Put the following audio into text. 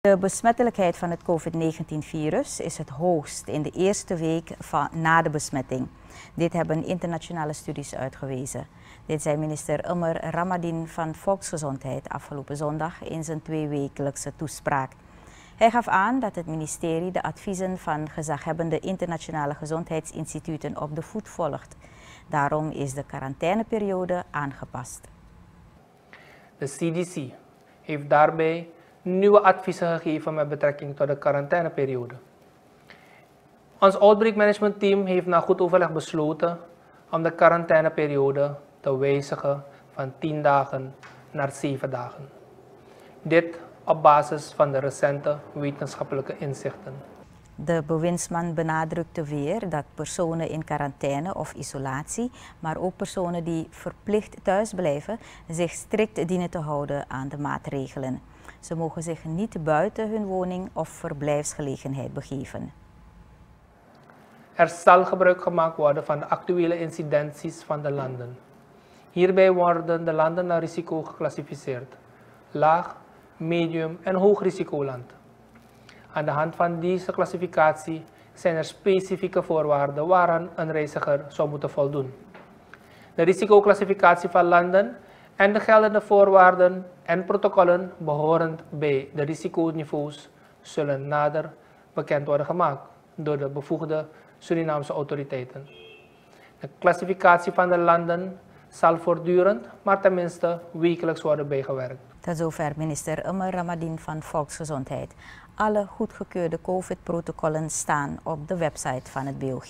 De besmettelijkheid van het COVID-19-virus is het hoogst in de eerste week van, na de besmetting. Dit hebben internationale studies uitgewezen. Dit zei minister Umar Ramadin van Volksgezondheid afgelopen zondag in zijn tweewekelijkse toespraak. Hij gaf aan dat het ministerie de adviezen van gezaghebbende internationale gezondheidsinstituten op de voet volgt. Daarom is de quarantaineperiode aangepast. De CDC heeft daarbij nieuwe adviezen gegeven met betrekking tot de quarantaineperiode. Ons outbreak management team heeft na goed overleg besloten om de quarantaineperiode te wijzigen van 10 dagen naar 7 dagen. Dit op basis van de recente wetenschappelijke inzichten. De bewindsman benadrukte weer dat personen in quarantaine of isolatie, maar ook personen die verplicht thuis blijven, zich strikt dienen te houden aan de maatregelen. Ze mogen zich niet buiten hun woning of verblijfsgelegenheid begeven. Er zal gebruik gemaakt worden van de actuele incidenties van de landen. Hierbij worden de landen naar risico geclassificeerd. Laag, medium en hoog risicoland. Aan de hand van deze klassificatie zijn er specifieke voorwaarden waaraan een reiziger zou moeten voldoen. De risicoclassificatie van landen en de geldende voorwaarden en protocollen behorend bij de risiconiveaus zullen nader bekend worden gemaakt door de bevoegde Surinaamse autoriteiten. De klassificatie van de landen zal voortdurend, maar tenminste wekelijks worden bijgewerkt. Tot zover minister Umar Ramadin van Volksgezondheid. Alle goedgekeurde COVID-protocollen staan op de website van het BOG.